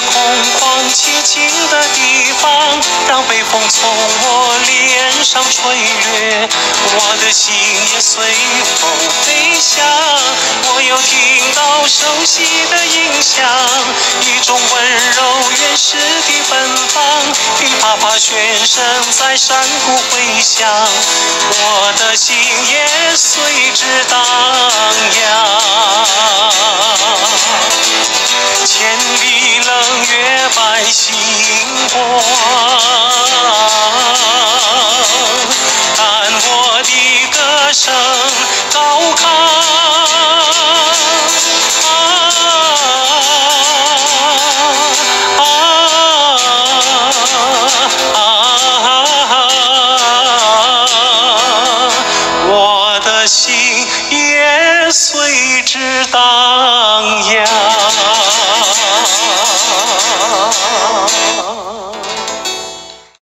空旷寂静的地方，让北风从我脸上吹掠，我的心也随风飞翔。我又听到熟悉的音响，一种温柔原始的芬芳，噼啪啪旋声在山谷回响，我的心也随之荡漾。千里星光，但我的歌声高亢。我的心也随。